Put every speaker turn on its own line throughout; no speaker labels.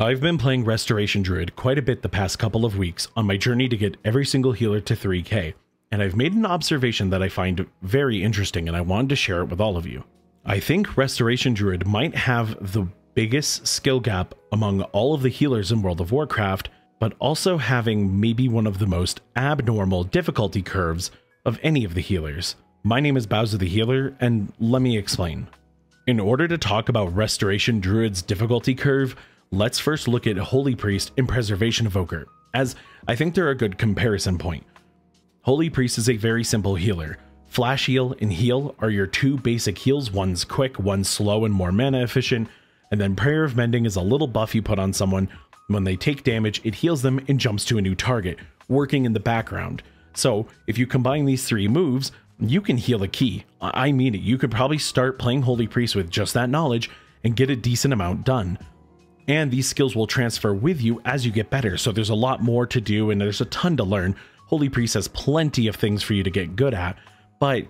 I've been playing Restoration Druid quite a bit the past couple of weeks on my journey to get every single healer to 3k, and I've made an observation that I find very interesting and I wanted to share it with all of you. I think Restoration Druid might have the biggest skill gap among all of the healers in World of Warcraft, but also having maybe one of the most abnormal difficulty curves of any of the healers. My name is Bowser the Healer, and let me explain. In order to talk about Restoration Druid's difficulty curve, let's first look at Holy Priest and Preservation Evoker, as I think they're a good comparison point. Holy Priest is a very simple healer. Flash Heal and Heal are your two basic heals, one's quick, one's slow and more mana efficient, and then Prayer of Mending is a little buff you put on someone. When they take damage, it heals them and jumps to a new target, working in the background. So if you combine these three moves, you can heal a key. I mean it, you could probably start playing Holy Priest with just that knowledge and get a decent amount done and these skills will transfer with you as you get better. So there's a lot more to do and there's a ton to learn. Holy Priest has plenty of things for you to get good at, but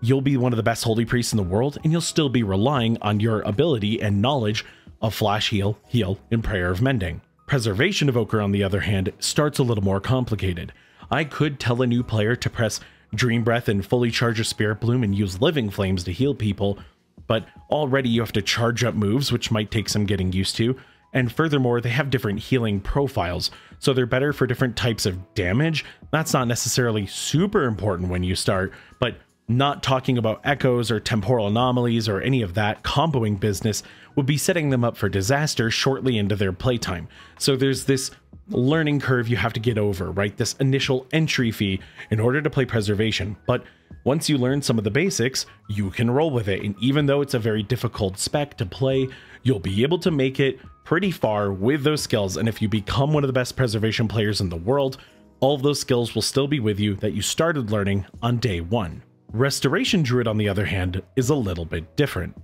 you'll be one of the best Holy Priests in the world and you'll still be relying on your ability and knowledge of Flash Heal, Heal, and Prayer of Mending. Preservation of Evoker, on the other hand, starts a little more complicated. I could tell a new player to press Dream Breath and fully charge a Spirit Bloom and use Living Flames to heal people, but already you have to charge up moves, which might take some getting used to, and furthermore, they have different healing profiles, so they're better for different types of damage. That's not necessarily super important when you start, but not talking about echoes or temporal anomalies or any of that comboing business would be setting them up for disaster shortly into their playtime. So there's this learning curve you have to get over, right? This initial entry fee in order to play preservation. But once you learn some of the basics, you can roll with it. And even though it's a very difficult spec to play, you'll be able to make it pretty far with those skills. And if you become one of the best preservation players in the world, all of those skills will still be with you that you started learning on day one. Restoration Druid, on the other hand, is a little bit different.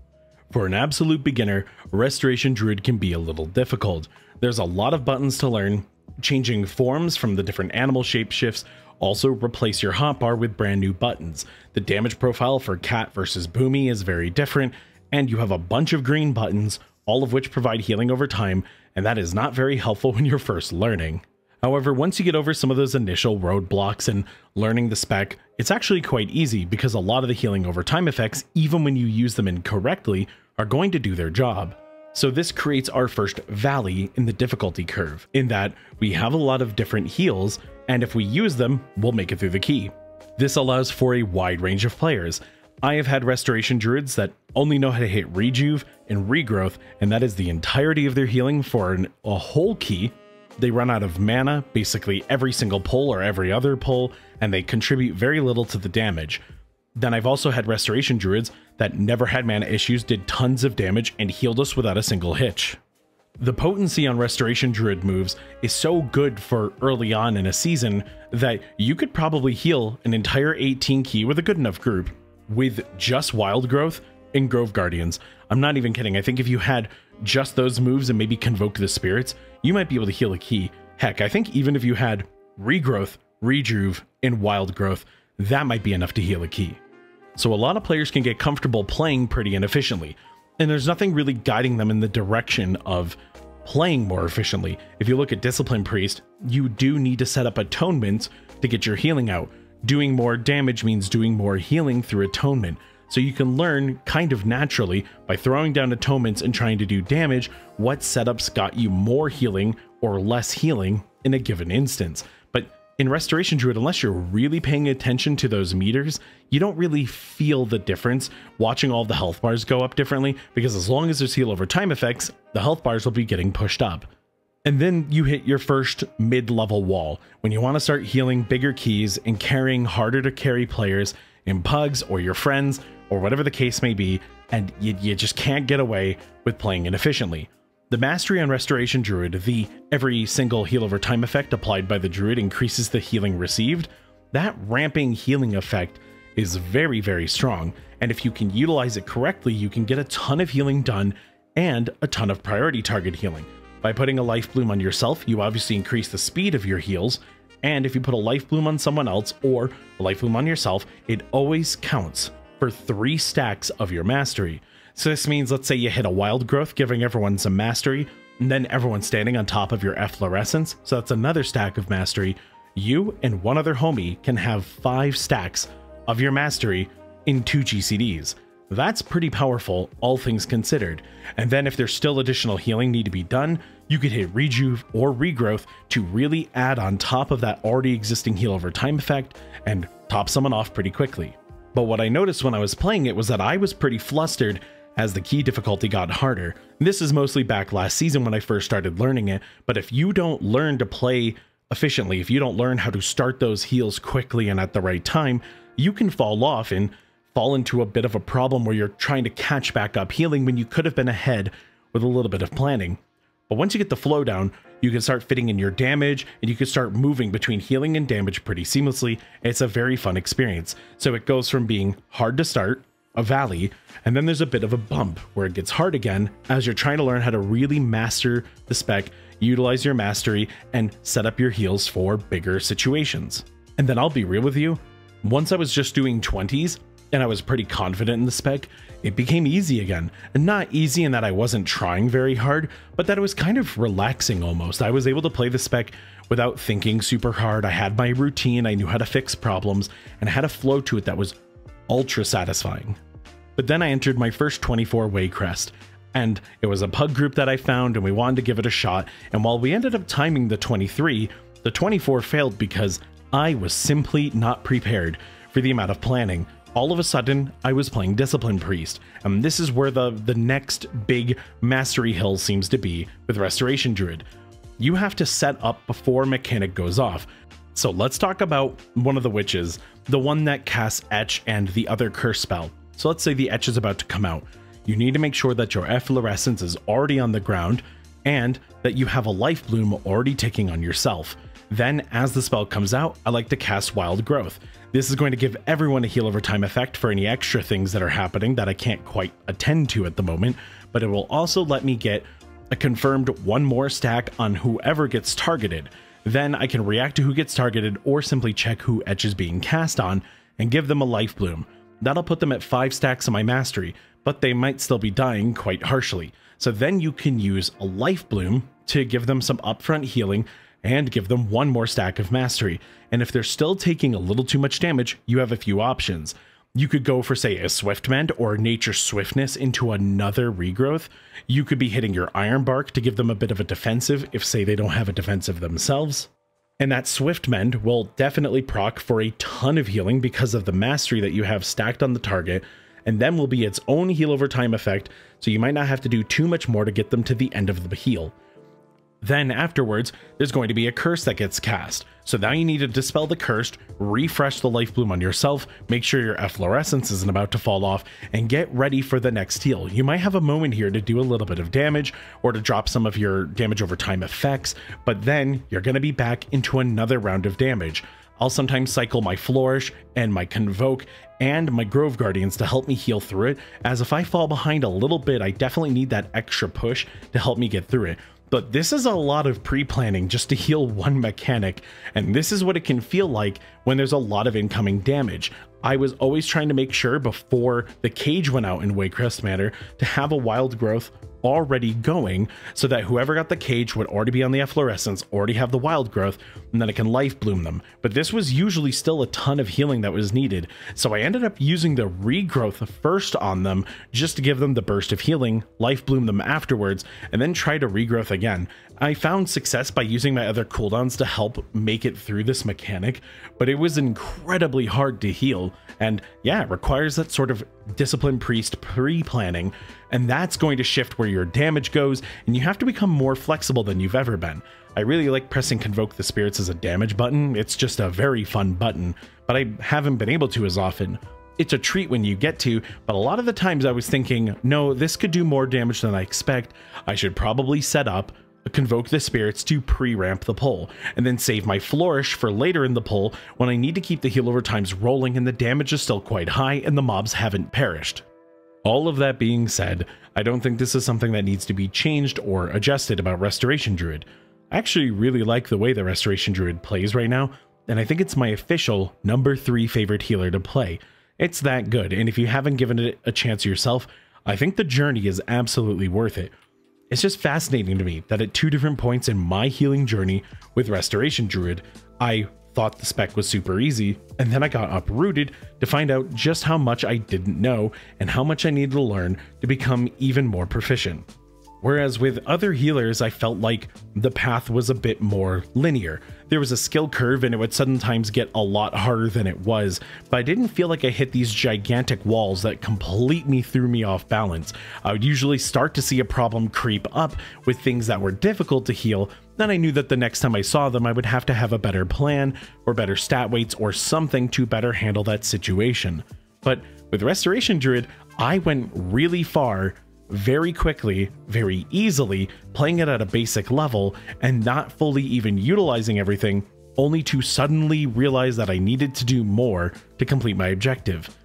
For an absolute beginner, Restoration Druid can be a little difficult. There's a lot of buttons to learn, changing forms from the different animal shape shifts, also replace your hotbar with brand new buttons. The damage profile for Cat versus Boomy is very different, and you have a bunch of green buttons, all of which provide healing over time, and that is not very helpful when you're first learning. However, once you get over some of those initial roadblocks and learning the spec, it's actually quite easy because a lot of the healing over time effects, even when you use them incorrectly, are going to do their job. So this creates our first valley in the difficulty curve, in that we have a lot of different heals, and if we use them, we'll make it through the key. This allows for a wide range of players. I have had restoration druids that only know how to hit rejuve and regrowth, and that is the entirety of their healing for an, a whole key. They run out of mana basically every single pull or every other pull, and they contribute very little to the damage. Then I've also had restoration druids that never had mana issues, did tons of damage, and healed us without a single hitch. The potency on Restoration Druid moves is so good for early on in a season that you could probably heal an entire 18 key with a good enough group with just Wild Growth and Grove Guardians. I'm not even kidding. I think if you had just those moves and maybe Convoke the Spirits, you might be able to heal a key. Heck, I think even if you had Regrowth, Rejuve, and Wild Growth, that might be enough to heal a key. So a lot of players can get comfortable playing pretty inefficiently, and there's nothing really guiding them in the direction of playing more efficiently. If you look at Discipline Priest, you do need to set up atonements to get your healing out. Doing more damage means doing more healing through atonement. So you can learn kind of naturally by throwing down atonements and trying to do damage what setups got you more healing or less healing in a given instance But in Restoration Druid, unless you're really paying attention to those meters, you don't really feel the difference watching all the health bars go up differently, because as long as there's heal over time effects, the health bars will be getting pushed up. And then you hit your first mid-level wall, when you want to start healing bigger keys and carrying harder to carry players in pugs or your friends, or whatever the case may be, and you, you just can't get away with playing inefficiently. The Mastery on Restoration Druid, the every single heal over time effect applied by the Druid increases the healing received, that ramping healing effect is very, very strong, and if you can utilize it correctly, you can get a ton of healing done and a ton of priority target healing. By putting a life bloom on yourself, you obviously increase the speed of your heals, and if you put a life bloom on someone else or a life bloom on yourself, it always counts for three stacks of your mastery. So this means, let's say you hit a wild growth, giving everyone some mastery, And then everyone standing on top of your efflorescence, so that's another stack of mastery. You and one other homie can have five stacks of your mastery in two GCDs. That's pretty powerful, all things considered. And then if there's still additional healing need to be done, you could hit Rejuve or Regrowth to really add on top of that already existing heal over time effect and top someone off pretty quickly. But what I noticed when I was playing it was that I was pretty flustered as the key difficulty got harder. This is mostly back last season when I first started learning it, but if you don't learn to play efficiently, if you don't learn how to start those heals quickly and at the right time, you can fall off and fall into a bit of a problem where you're trying to catch back up healing when you could have been ahead with a little bit of planning. But once you get the flow down, you can start fitting in your damage and you can start moving between healing and damage pretty seamlessly. It's a very fun experience. So it goes from being hard to start, a valley, and then there's a bit of a bump where it gets hard again as you're trying to learn how to really master the spec, utilize your mastery, and set up your heals for bigger situations. And then I'll be real with you, once I was just doing 20s, and I was pretty confident in the spec, it became easy again. And not easy in that I wasn't trying very hard, but that it was kind of relaxing almost. I was able to play the spec without thinking super hard. I had my routine, I knew how to fix problems, and I had a flow to it that was ultra satisfying. But then I entered my first 24 Waycrest, and it was a pug group that I found, and we wanted to give it a shot. And while we ended up timing the 23, the 24 failed because I was simply not prepared for the amount of planning all of a sudden I was playing Discipline Priest, and this is where the, the next big mastery hill seems to be with Restoration Druid. You have to set up before mechanic goes off. So let's talk about one of the witches, the one that casts Etch and the other curse spell. So let's say the Etch is about to come out. You need to make sure that your efflorescence is already on the ground and that you have a life bloom already ticking on yourself. Then, as the spell comes out, I like to cast Wild Growth. This is going to give everyone a heal over time effect for any extra things that are happening that I can't quite attend to at the moment, but it will also let me get a confirmed one more stack on whoever gets targeted. Then I can react to who gets targeted or simply check who Etch is being cast on and give them a life bloom. That'll put them at 5 stacks of my mastery, but they might still be dying quite harshly. So then you can use a life bloom to give them some upfront healing and give them one more stack of mastery. And if they're still taking a little too much damage, you have a few options. You could go for, say, a Swift Mend or Nature Swiftness into another regrowth. You could be hitting your Iron Bark to give them a bit of a defensive if, say, they don't have a defensive themselves. And that Swift Mend will definitely proc for a ton of healing because of the mastery that you have stacked on the target, and then will be its own heal over time effect, so you might not have to do too much more to get them to the end of the heal. Then afterwards, there's going to be a curse that gets cast. So now you need to dispel the curse, refresh the life bloom on yourself, make sure your efflorescence isn't about to fall off, and get ready for the next heal. You might have a moment here to do a little bit of damage or to drop some of your damage over time effects, but then you're going to be back into another round of damage. I'll sometimes cycle my Flourish and my Convoke and my Grove Guardians to help me heal through it, as if I fall behind a little bit, I definitely need that extra push to help me get through it. But this is a lot of pre-planning just to heal one mechanic, and this is what it can feel like when there's a lot of incoming damage. I was always trying to make sure before the cage went out in Waycrest Manor to have a wild growth already going so that whoever got the cage would already be on the efflorescence, already have the wild growth, and then it can life bloom them. But this was usually still a ton of healing that was needed, so I ended up using the regrowth first on them just to give them the burst of healing, life bloom them afterwards, and then try to regrowth again. I found success by using my other cooldowns to help make it through this mechanic, but it was incredibly hard to heal, and yeah, it requires that sort of disciplined priest pre-planning, and that's going to shift where your damage goes, and you have to become more flexible than you've ever been. I really like pressing Convoke the Spirits as a damage button, it's just a very fun button, but I haven't been able to as often. It's a treat when you get to, but a lot of the times I was thinking, no, this could do more damage than I expect, I should probably set up convoke the spirits to pre-ramp the pull, and then save my flourish for later in the pull when I need to keep the heal over times rolling and the damage is still quite high and the mobs haven't perished. All of that being said, I don't think this is something that needs to be changed or adjusted about Restoration Druid. I actually really like the way the Restoration Druid plays right now, and I think it's my official number 3 favorite healer to play. It's that good, and if you haven't given it a chance yourself, I think the journey is absolutely worth it. It's just fascinating to me that at two different points in my healing journey with Restoration Druid, I thought the spec was super easy, and then I got uprooted to find out just how much I didn't know and how much I needed to learn to become even more proficient. Whereas with other healers, I felt like the path was a bit more linear. There was a skill curve and it would sometimes get a lot harder than it was, but I didn't feel like I hit these gigantic walls that completely threw me off balance. I would usually start to see a problem creep up with things that were difficult to heal, then I knew that the next time I saw them, I would have to have a better plan, or better stat weights, or something to better handle that situation. But with Restoration Druid, I went really far very quickly, very easily, playing it at a basic level and not fully even utilizing everything, only to suddenly realize that I needed to do more to complete my objective.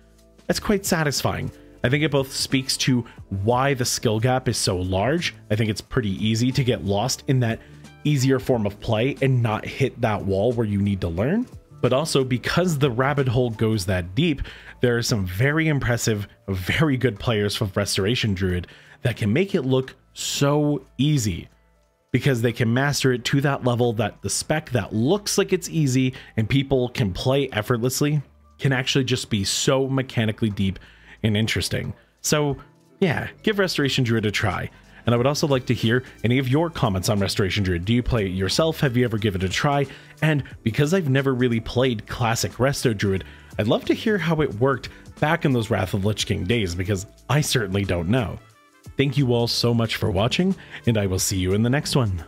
That's quite satisfying. I think it both speaks to why the skill gap is so large. I think it's pretty easy to get lost in that easier form of play and not hit that wall where you need to learn. But also because the rabbit hole goes that deep, there are some very impressive, very good players from Restoration Druid that can make it look so easy because they can master it to that level that the spec that looks like it's easy and people can play effortlessly can actually just be so mechanically deep and interesting. So, yeah, give Restoration Druid a try. And I would also like to hear any of your comments on Restoration Druid. Do you play it yourself? Have you ever given it a try? And because I've never really played classic Resto Druid, I'd love to hear how it worked back in those Wrath of Lich King days because I certainly don't know. Thank you all so much for watching, and I will see you in the next one.